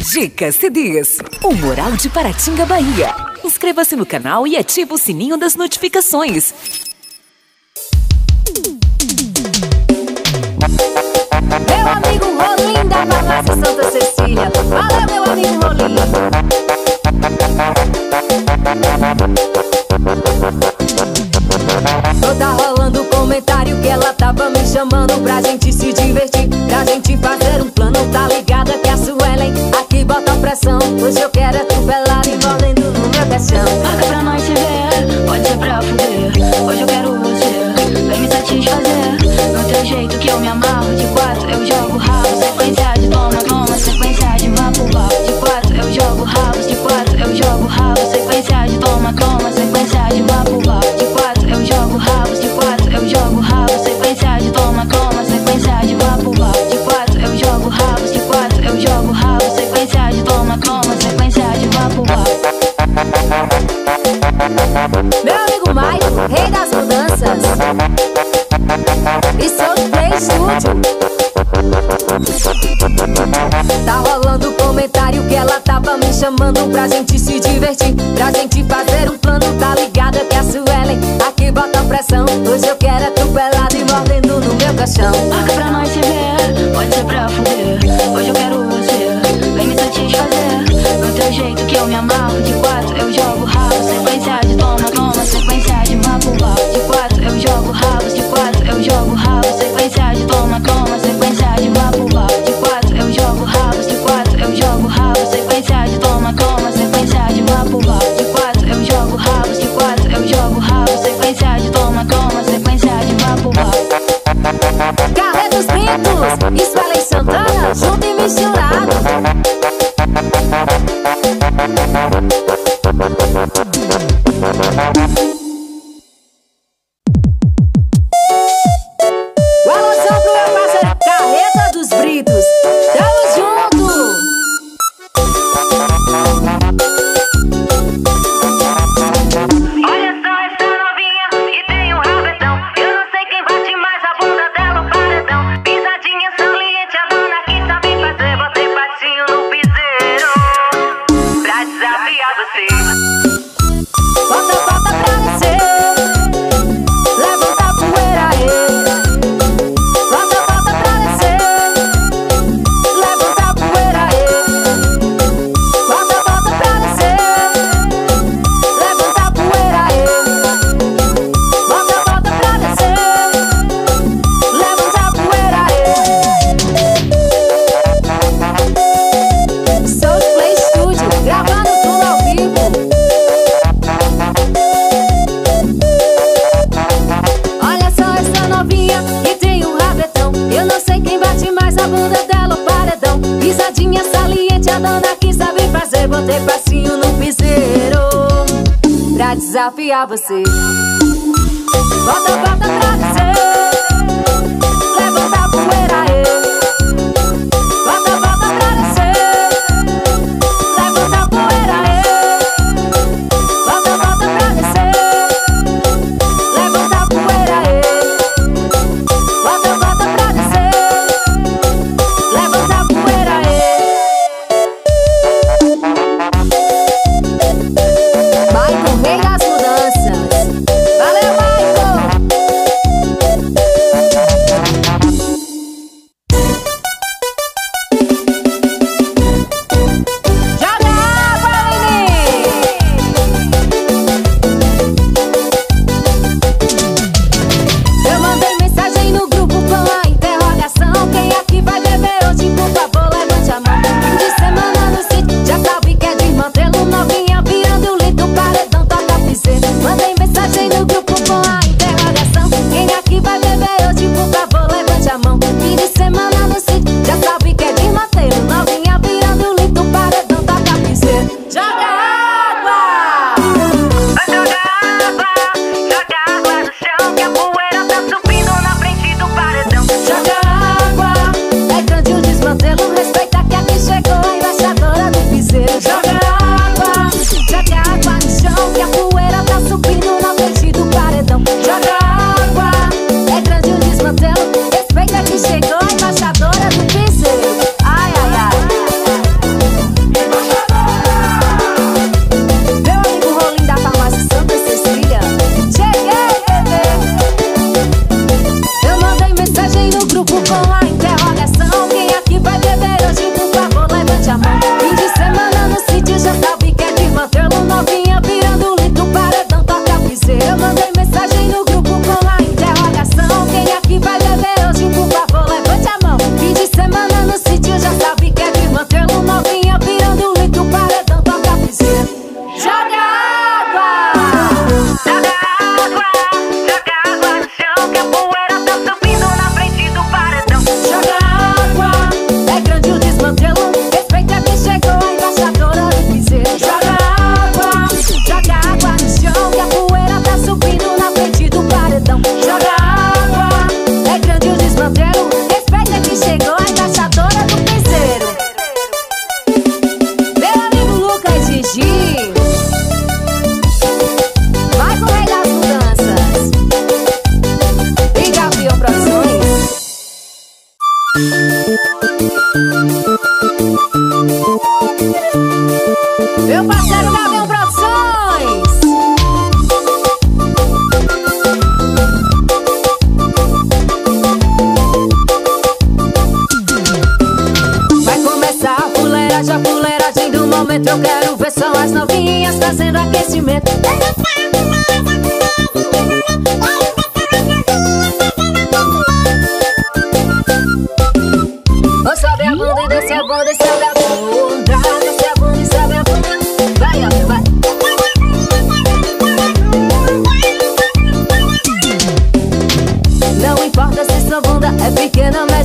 Dica CDs. O Moral de Paratinga, Bahia. Inscreva-se no canal e ative o sininho das notificações. Meu amigo Rolim da Farmácia Santa Cecília. Valeu, meu amigo Rolim. Tô tá rolando comentário que ela tava me chamando pra gente se divertir, pra gente fazer um plano. Tá ligada que a Suelen bota pressão. Hoje eu quero é tu pelado, envolvendo no meu caixão. Manda pra nós. I'm out. A você.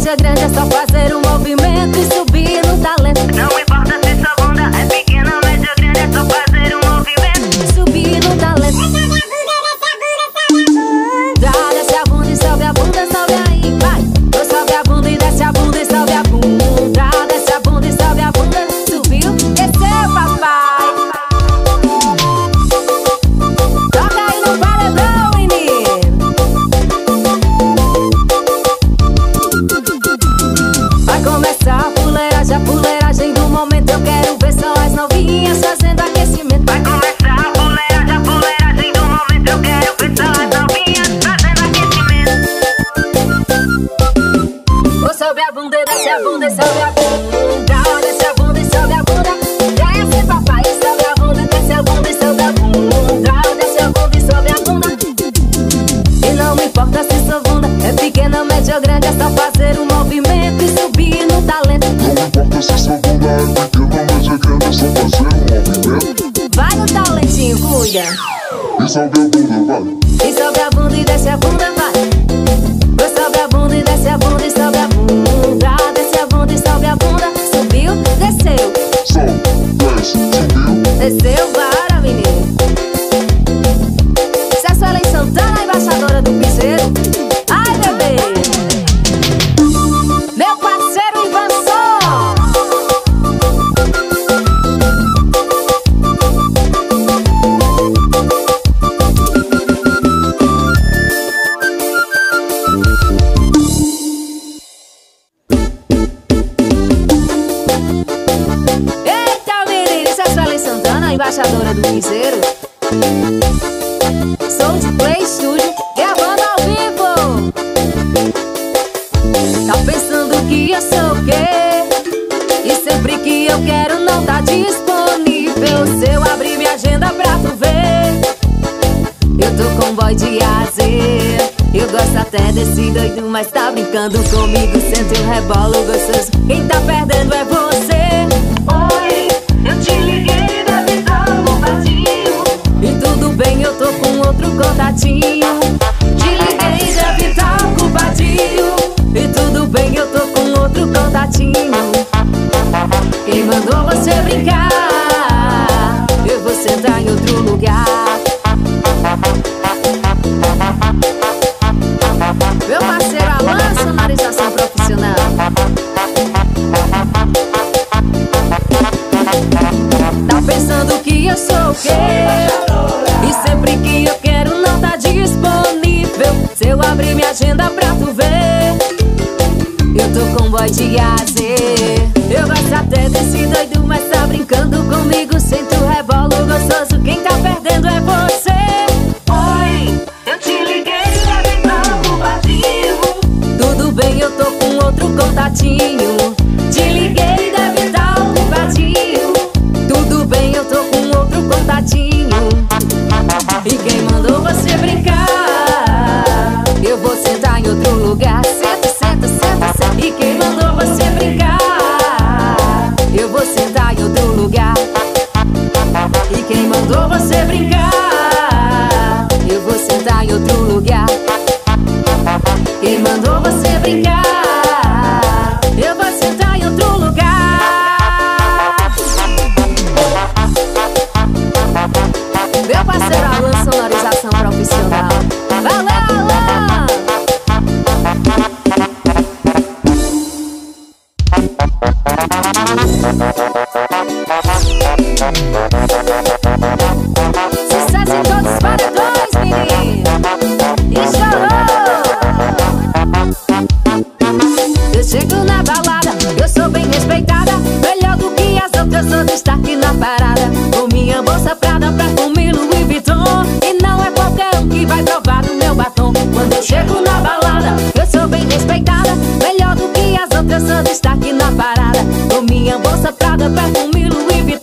É, é só fazer um e sobe a bunda. Desce a é bunda a bunda. A é bunda. Desce é assim, a bunda a bunda. Desce a bunda a bunda. E não importa se sou bunda é pequena, média ou grande. É só fazer um movimento e subir no talento. Não importa se sou bunda é ou grande. É só fazer um movimento. Vai no talentinho, cuida. E sobe bunda, vai. é desse doido, mas tá brincando comigo Sente o rebolo gostoso, quem tá perdendo é você. Oi, eu te liguei da Vital um E tudo bem, eu tô com outro contatinho. Te liguei da Vital culpadinho E tudo bem, eu tô com outro contatinho. Quem mandou você brincar? Eu vou sentar tá em outro lugar. pode fazer. Eu gosto até desse doido, mas tá brincando. você brincar. Prada, perfume, Louis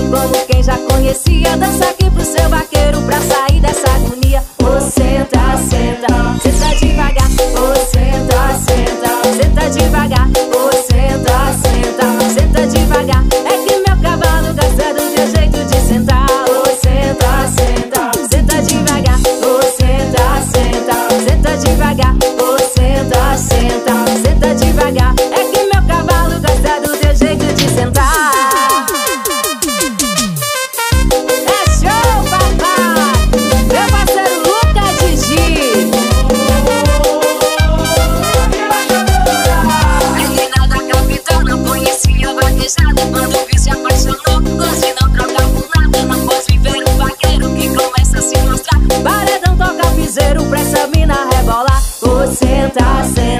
como quem já conhecia? Dança aqui pro seu vaqueiro pra sair dessa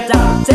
down.